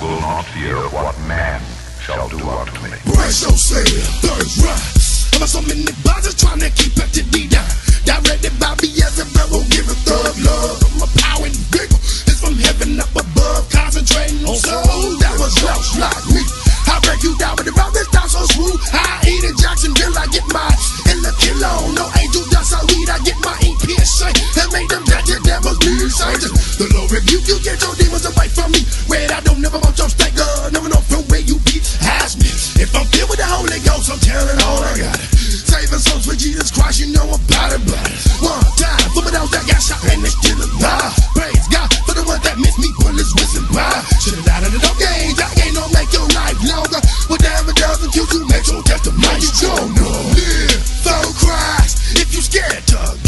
will not fear what man shall do unto me. Yourself, third rise. I'm a so many bodies trying to keep it get.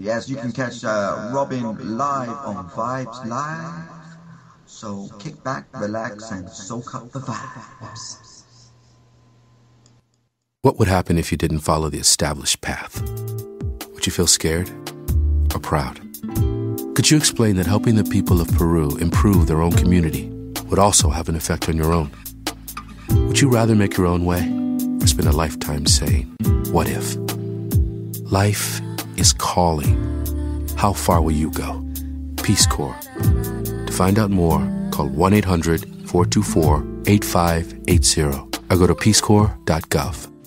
Yes, you can catch uh, Robin live on Vibes Live. So kick back, relax, and soak up the vibes. What would happen if you didn't follow the established path? Would you feel scared or proud? Could you explain that helping the people of Peru improve their own community would also have an effect on your own? Would you rather make your own way or spend a lifetime saying, What if? Life is calling. How far will you go? Peace Corps. To find out more, call 1 800 424 8580 or go to peacecorps.gov.